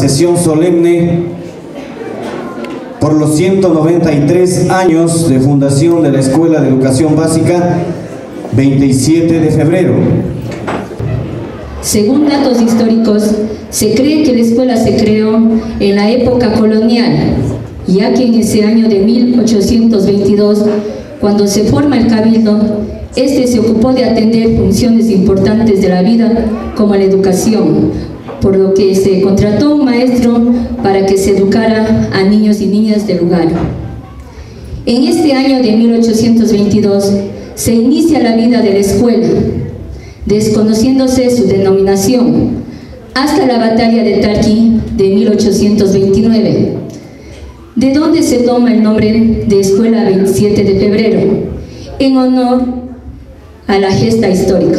sesión solemne por los 193 años de fundación de la Escuela de Educación Básica 27 de febrero. Según datos históricos, se cree que la escuela se creó en la época colonial, ya que en ese año de 1822, cuando se forma el cabildo, este se ocupó de atender funciones importantes de la vida como la educación, por lo que se contrató un maestro para que se educara a niños y niñas del lugar. En este año de 1822 se inicia la vida de la escuela, desconociéndose su denominación, hasta la batalla de Tarqui de 1829, de donde se toma el nombre de Escuela 27 de Febrero, en honor a la gesta histórica.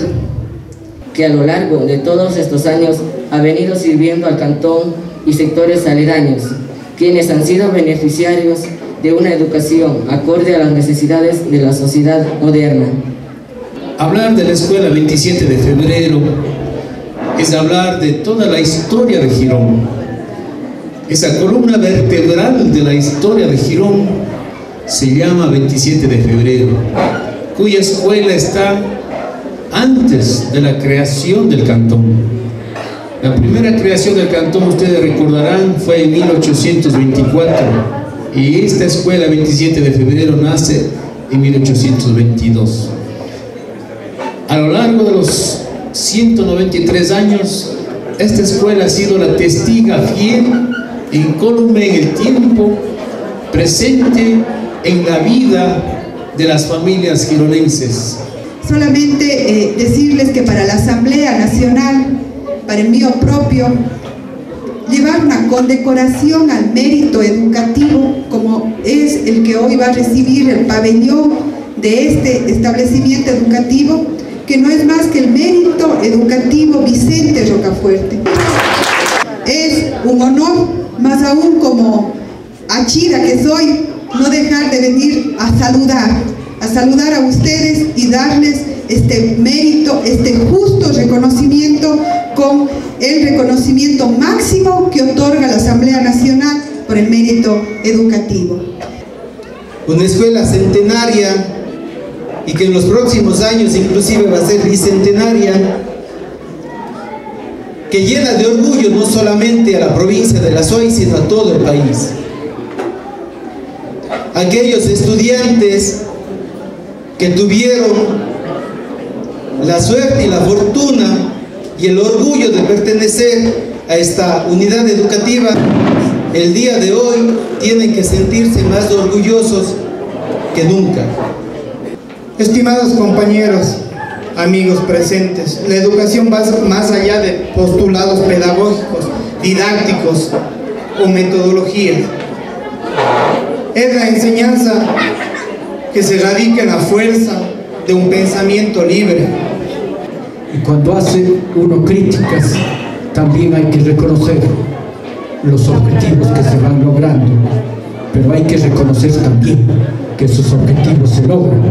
Que a lo largo de todos estos años ha venido sirviendo al cantón y sectores aledaños, quienes han sido beneficiarios de una educación acorde a las necesidades de la sociedad moderna. Hablar de la escuela 27 de febrero es hablar de toda la historia de Girón. Esa columna vertebral de la historia de Girón se llama 27 de febrero cuya escuela está antes de la creación del cantón. La primera creación del cantón, ustedes recordarán, fue en 1824 y esta escuela 27 de febrero nace en 1822. A lo largo de los 193 años, esta escuela ha sido la testiga fiel, incólume en el tiempo, presente en la vida de las familias gironenses. Solamente eh, decirles que para la Asamblea Nacional, para el mío propio, llevar una condecoración al mérito educativo, como es el que hoy va a recibir el pabellón de este establecimiento educativo, que no es más que el mérito educativo Vicente Rocafuerte. Es un honor, más aún como achira que soy, no dejar de venir a saludar, a saludar a ustedes y darles este mérito, este justo reconocimiento con el reconocimiento máximo que otorga la Asamblea Nacional por el mérito educativo. Una escuela centenaria y que en los próximos años inclusive va a ser bicentenaria, que llena de orgullo no solamente a la provincia de La Soy, sino a todo el país aquellos estudiantes que tuvieron la suerte y la fortuna y el orgullo de pertenecer a esta unidad educativa, el día de hoy tienen que sentirse más orgullosos que nunca. Estimados compañeros, amigos presentes, la educación va más allá de postulados pedagógicos, didácticos o metodologías es la enseñanza que se radica en la fuerza de un pensamiento libre. Y cuando hace uno críticas, también hay que reconocer los objetivos que se van logrando, pero hay que reconocer también que esos objetivos se logran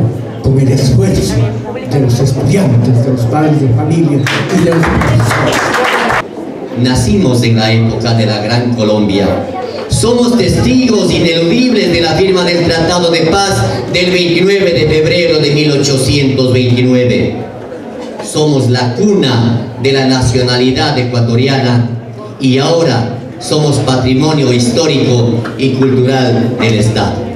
con el esfuerzo de los estudiantes, de los padres de familia y de los profesores. Nacimos en la época de la Gran Colombia, somos testigos ineludibles de la firma del Tratado de Paz del 29 de febrero de 1829. Somos la cuna de la nacionalidad ecuatoriana y ahora somos patrimonio histórico y cultural del Estado.